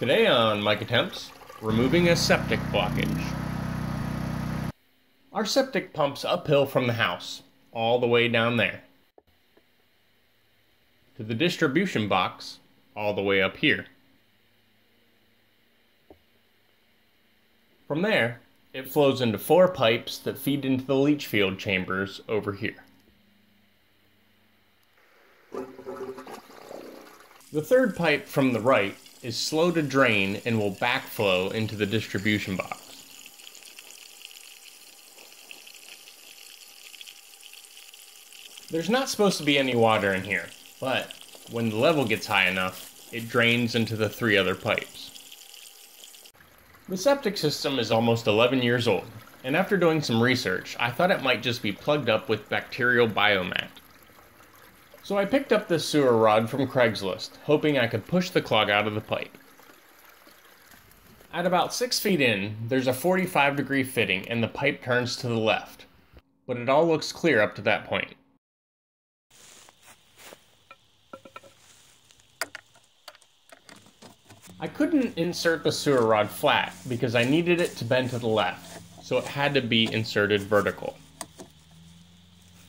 Today on Mike Attempts, removing a septic blockage. Our septic pumps uphill from the house, all the way down there. To the distribution box, all the way up here. From there, it flows into four pipes that feed into the leach field chambers over here. The third pipe from the right is slow to drain and will backflow into the distribution box. There's not supposed to be any water in here, but when the level gets high enough, it drains into the three other pipes. The septic system is almost 11 years old, and after doing some research, I thought it might just be plugged up with bacterial biomat. So I picked up this sewer rod from Craigslist, hoping I could push the clog out of the pipe. At about 6 feet in, there's a 45 degree fitting and the pipe turns to the left, but it all looks clear up to that point. I couldn't insert the sewer rod flat because I needed it to bend to the left, so it had to be inserted vertical.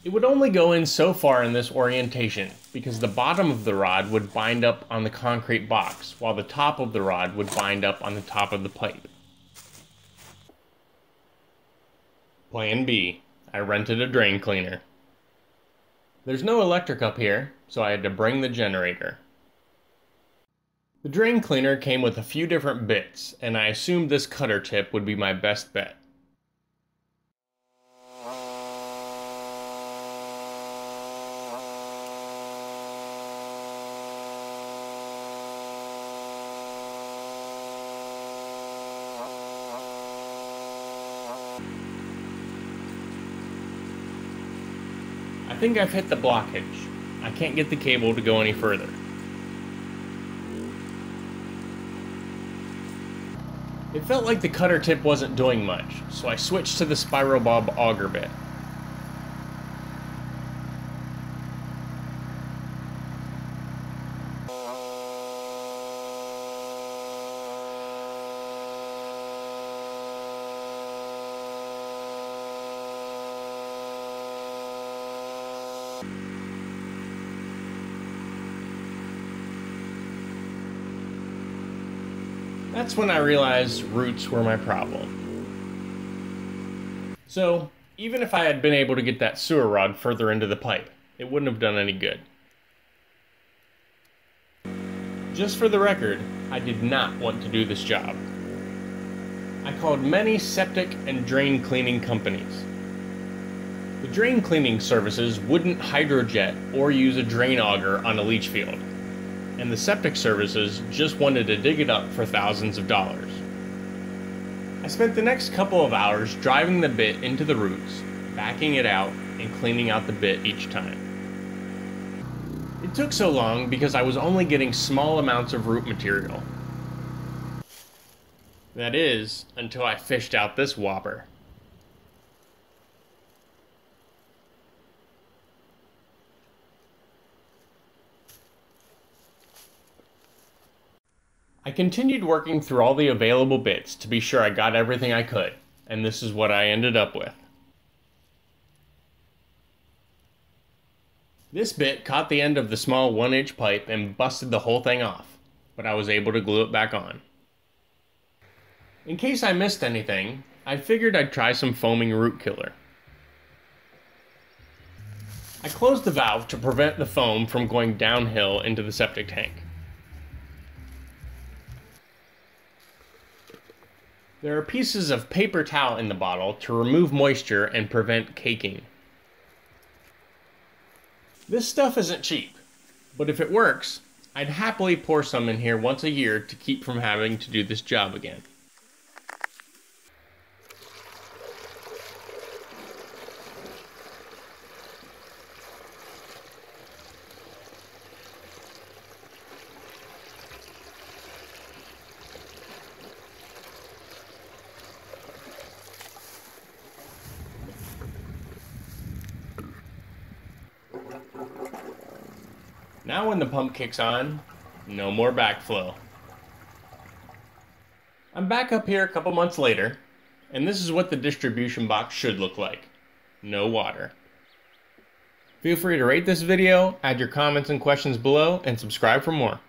It would only go in so far in this orientation because the bottom of the rod would bind up on the concrete box while the top of the rod would bind up on the top of the pipe. Plan B. I rented a drain cleaner. There's no electric up here, so I had to bring the generator. The drain cleaner came with a few different bits, and I assumed this cutter tip would be my best bet. I think I've hit the blockage. I can't get the cable to go any further. It felt like the cutter tip wasn't doing much, so I switched to the spiral bulb auger bit. That's when I realized roots were my problem. So, even if I had been able to get that sewer rod further into the pipe, it wouldn't have done any good. Just for the record, I did not want to do this job. I called many septic and drain cleaning companies. The drain cleaning services wouldn't hydrojet or use a drain auger on a leach field and the septic services just wanted to dig it up for thousands of dollars. I spent the next couple of hours driving the bit into the roots, backing it out, and cleaning out the bit each time. It took so long because I was only getting small amounts of root material. That is, until I fished out this whopper. I continued working through all the available bits to be sure I got everything I could, and this is what I ended up with. This bit caught the end of the small 1 inch pipe and busted the whole thing off, but I was able to glue it back on. In case I missed anything, I figured I'd try some foaming root killer. I closed the valve to prevent the foam from going downhill into the septic tank. There are pieces of paper towel in the bottle to remove moisture and prevent caking. This stuff isn't cheap, but if it works, I'd happily pour some in here once a year to keep from having to do this job again. Now when the pump kicks on, no more backflow. I'm back up here a couple months later, and this is what the distribution box should look like. No water. Feel free to rate this video, add your comments and questions below, and subscribe for more.